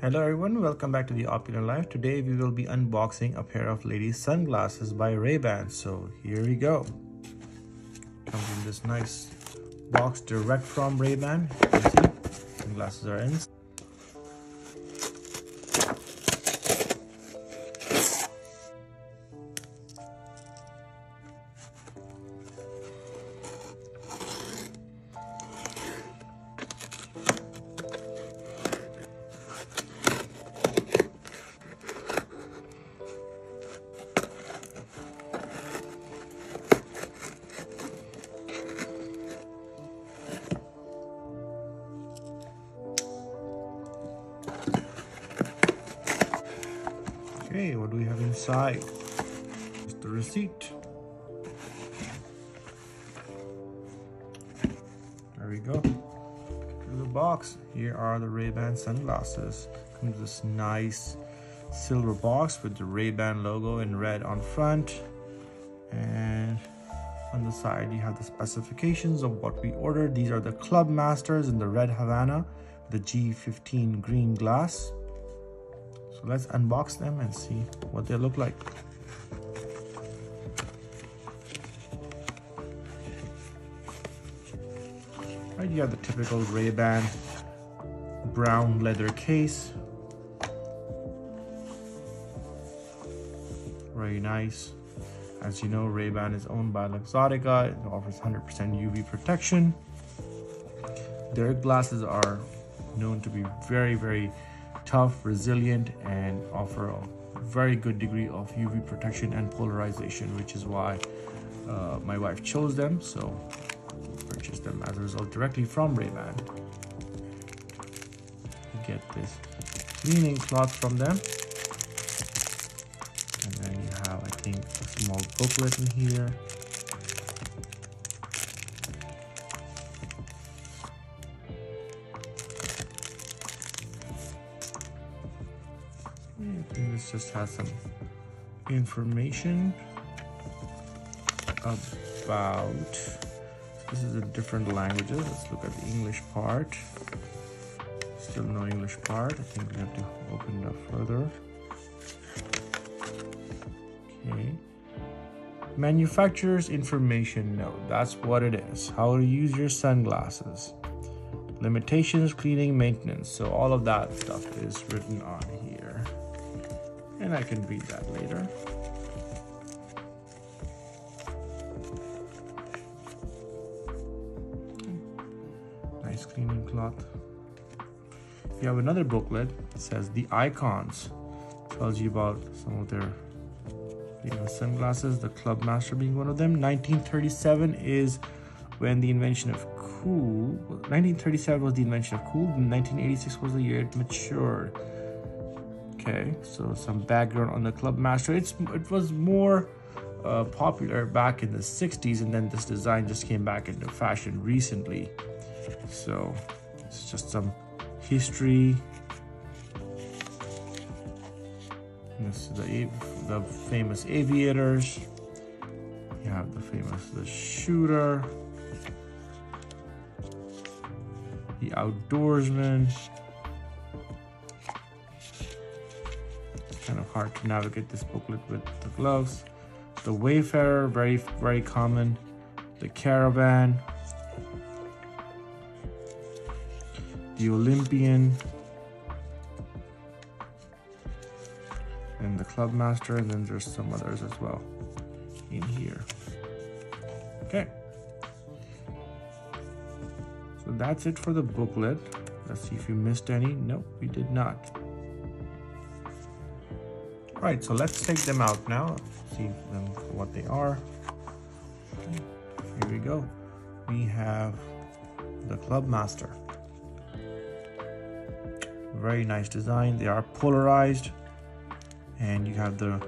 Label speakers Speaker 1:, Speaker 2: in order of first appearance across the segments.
Speaker 1: Hello everyone, welcome back to the Opulent Life. Today we will be unboxing a pair of ladies sunglasses by Ray-Ban. So here we go. Comes in this nice box direct from Ray-Ban. Sunglasses are in. Okay, what do we have inside? It's the receipt. There we go. To the box. Here are the Ray-Ban sunglasses. Comes this nice silver box with the Ray-Ban logo in red on front. And on the side, you have the specifications of what we ordered. These are the Club Masters in the red Havana, the G15 green glass. So let's unbox them and see what they look like. Right, you have the typical Ray-Ban brown leather case. Very nice. As you know, Ray-Ban is owned by Luxottica. It offers 100% UV protection. Their glasses are known to be very, very tough, resilient, and offer a very good degree of UV protection and polarization, which is why uh, my wife chose them. So purchased them as a result directly from Ray-Ban. Get this cleaning cloth from them. And then you have, I think, a small booklet in here. Some information about this is in different languages. Let's look at the english part. Still no english part. I think we have to open it up further. Okay. Manufacturer's information note that's what it is. How to use your sunglasses. Limitations cleaning maintenance. So all of that stuff is written on here and I can read that later. Nice cleaning cloth. You have another booklet that says the icons. Tells you about some of their famous sunglasses, the Club Master being one of them. 1937 is when the invention of cool 1937 was the invention of cool 1986 was the year it matured okay so some background on the club master. It's it was more uh, popular back in the 60s and then this design just came back into fashion recently. So it's just some history. This is the the famous aviators. You have the famous the shooter. The outdoorsman kind of hard to navigate this booklet with the gloves. The Wayfarer, very, very common. The Caravan. The Olympian. And the Club Master, and then there's some others as well in here. Okay. So that's it for the booklet. Let's see if you missed any. Nope, we did not. Right, so let's take them out now, see them for what they are. Here we go. We have the Club Master. Very nice design. They are polarized. And you have the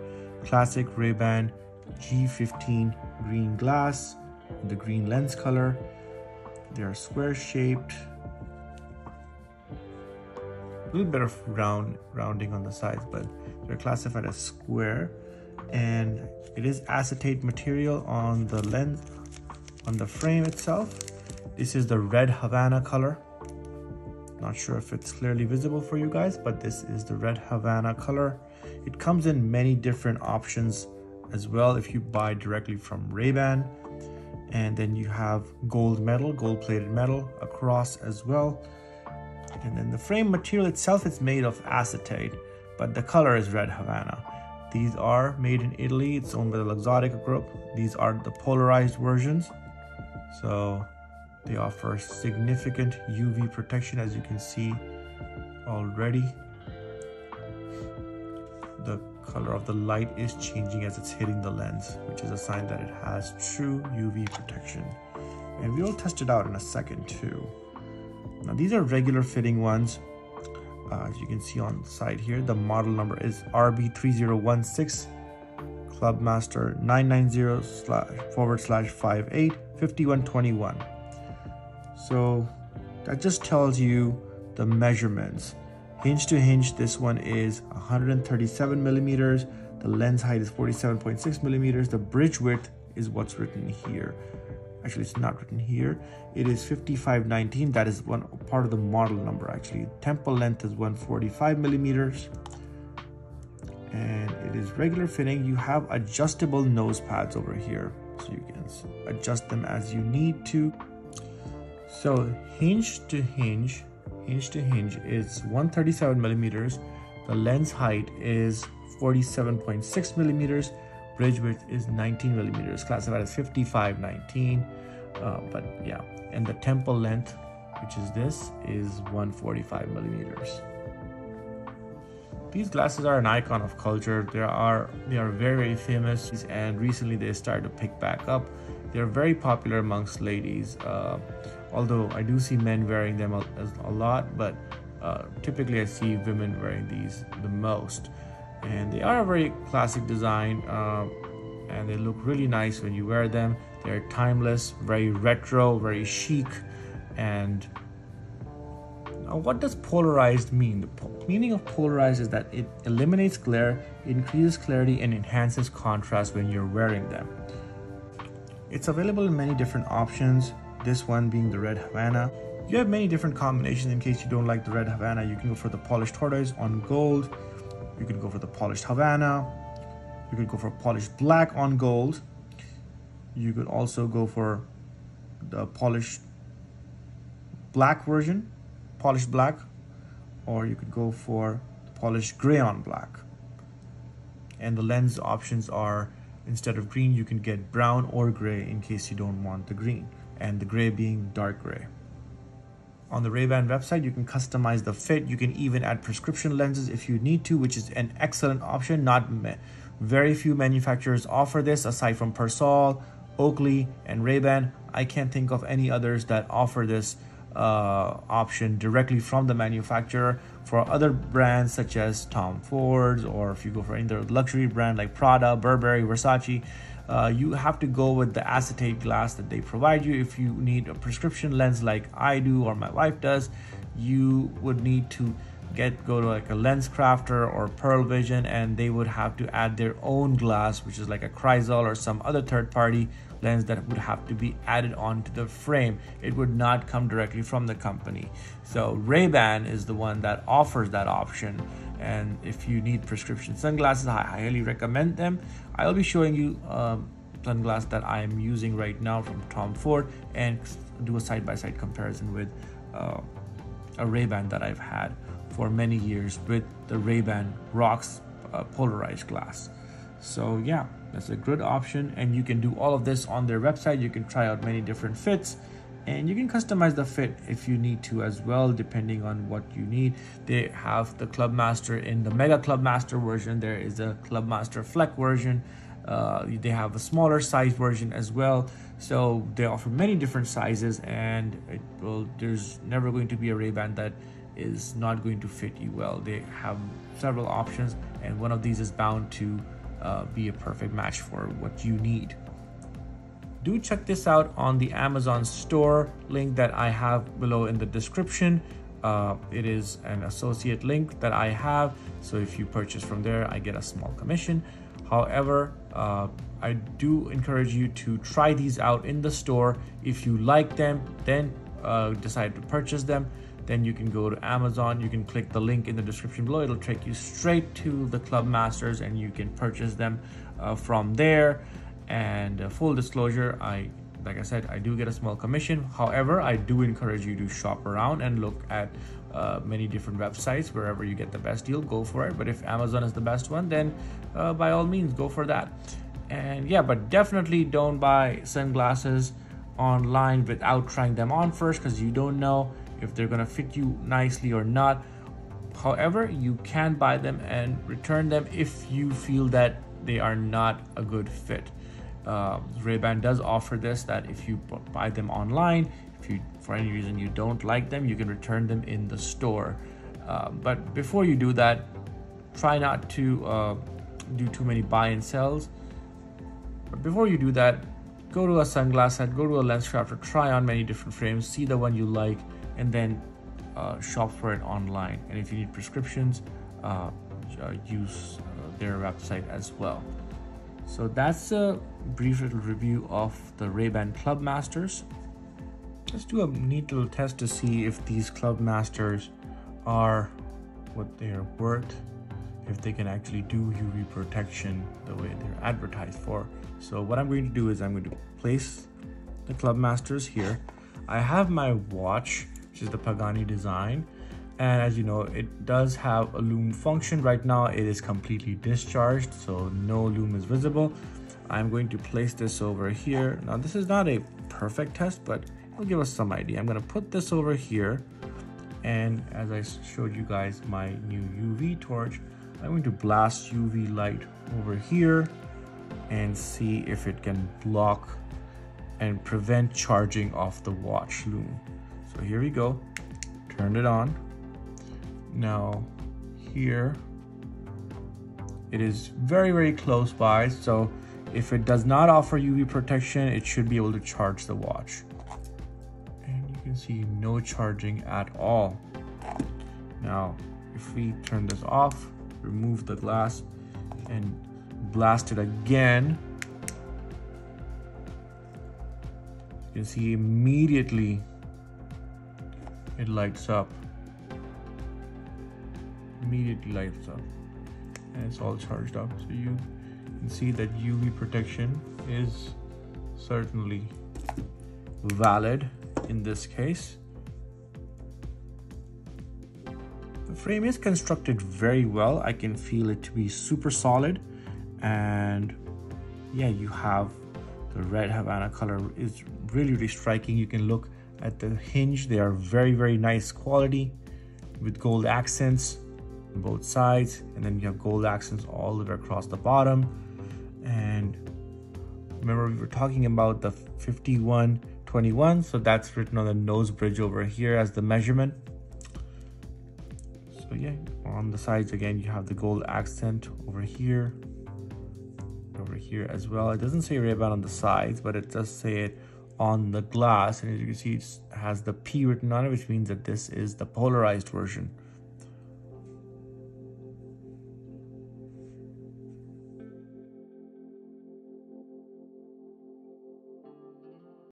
Speaker 1: classic Ray-Ban G15 green glass, the green lens color. They are square shaped. Little bit of round rounding on the sides, but they're classified as square and it is acetate material on the lens on the frame itself this is the red havana color Not sure if it's clearly visible for you guys, but this is the red Havana color. It comes in many different options as well if you buy directly from Ray-Ban. And then you have gold metal, gold plated metal across as well. And then the frame material itself is made of acetate, but the color is red Havana. These are made in Italy. It's owned by the Luxottica Group. These are the polarized versions. So they offer significant UV protection as you can see already. The color of the light is changing as it's hitting the lens, which is a sign that it has true UV protection. And we'll test it out in a second too. Now these are regular fitting ones. Uh, as you can see on the side here, the model number is RB3016 Clubmaster 990 slash forward slash 58 5121. So that just tells you the measurements. Hinge to hinge, this one is 137 millimeters. The lens height is 47.6 millimeters. The bridge width is what's written here. Actually, it's not written here. It is 5519. That is one part of the model number. Actually, temple length is 145 millimeters, and it is regular fitting. You have adjustable nose pads over here, so you can adjust them as you need to. So hinge to hinge, hinge to hinge is 137 millimeters. The lens height is 47.6 millimeters. Bridge width is 19 millimeters, classified as 5519. Uh, but yeah, and the temple length, which is this, is 145 millimeters. These glasses are an icon of culture. They are they are very famous, and recently they started to pick back up. They are very popular amongst ladies. Uh, although I do see men wearing them a, a lot, but uh, typically I see women wearing these the most. And they are a very classic design, uh, and they look really nice when you wear them. They're timeless, very retro, very chic, and now what does polarized mean? The po- meaning of polarized is that it eliminates glare, increases clarity, and enhances contrast when you're wearing them. It's available in many different options this one being the red Havana. You have many different combinations in case you don't like the red Havana. You can go for the polished tortoise on gold. You can go for the polished Havana. You could go for polished black on gold. You could also go for the polished black version, polished black, or you could go for polished gray on black. And the lens options are instead of green, you can get brown or gray in case you don't want the green and the gray being dark gray. On the Ray-Ban website, you can customize the fit. You can even add prescription lenses if you need to, which is an excellent option. Not very few manufacturers offer this aside from Persol, Oakley, and Ray-Ban. I can't think of any others that offer this uh, option directly from the manufacturer. For other brands such as Tom Ford's, or if you go for any other luxury brand like Prada, Burberry, Versace, uh, you have to go with the acetate glass that they provide you. If you need a prescription lens like I do or my wife does, you would need to get go to like a lens crafter or Pearle Vision and they would have to add their own glass which is like a Crizal or some other third party lens that would have to be added onto the frame. It would not come directly from the company. So Ray-Ban is the one that offers that option and if you need prescription sunglasses I highly recommend them I'll be showing you um, sunglasses that I am using right now from Tom Ford and do a side-by-side comparison with uh, a Ray-Ban that I've had for many years with the Ray-Ban Rocks uh, polarized glass. So yeah, that's a good option and you can do all of this on their website. You can try out many different fits and you can customize the fit if you need to as well depending on what you need. They have the clubmaster in the mega clubmaster version. There is a clubmaster fleck version. Uh, they have a smaller size version as well. So they offer many different sizes and it will there's never going to be a ray-ban that is not going to fit you well. They have several options and one of these is bound to uh, be a perfect match for what you need do check this out on the Amazon store link that I have below in the description. Uh, it is an associate link that I have. So if you purchase from there, I get a small commission. However, uh, I do encourage you to try these out in the store. If you like them, then uh, decide to purchase them. then you can go to Amazon. You can click the link in the description below. It'll take you straight to the Club Masters and you can purchase them uh, from there. And uh, full disclosure, I like I said, I do get a small commission. However, I do encourage you to shop around and look at uh, many different websites. Wherever you get the best deal, go for it. But if Amazon is the best one, then uh, by all means, go for that. And yeah, but definitely don't buy sunglasses online without trying them on first because you don't know if they're going to fit you nicely or not. However, you can buy them and return them if you feel that they are not a good fit. Uh, Ray-Ban does offer this that if you buy them online, if you for any reason you don't like them, you can return them in the store. Uh, but before you do that, try not to uh, do too many buy and sells. But before you do that, go to a Sunglass Hut, go to a LensCrafter, try on many different frames, see the one you like, and then uh, shop for it online. And if you need prescriptions, uh, uh use uh, their website as well. So that's a brief little review of the Ray-Ban Club Masters. Let's do a neat little test to see if these Club Masters are what they're worth, if they can actually do UV protection the way they're advertised for. So what I'm going to do is I'm going to place the Club Masters here. I have my watch, which is the Pagani design. And as you know, it does have a lume function. Right now it is completely discharged, so no lume is visible. I'm going to place this over here. Now this is not a perfect test, but it'll give us some idea. I'm gonna put this over here. And as I showed you guys my new UV torch, I'm going to blast UV light over here and see if it can block and prevent charging off the watch lume So here we go, turn it on. Now here, it is very, very close by. So if it does not offer UV protection, it should be able to charge the watch. And you can see no charging at all. Now, if we turn this off, remove the glass and blast it again, you can see immediately it lights up. Immediately lights up. And it's all charged up. So you can see that UV protection is certainly valid in this case. The frame is constructed very well. I can feel it to be super solid and yeah, you have the red Havana color is really, really striking. You can look at the hinge. They are very, very nice quality with gold accents both sides. And then you have gold accents all the way across the bottom. And remember we were talking about the 5121. So that's written on the nose bridge over here as the measurement so yeah on the sides again you have the gold accent over here over here as well it doesn't say Ray-Ban on the sides but it does say it on the glass and as you can see it has the P written on it which means that this is the polarized version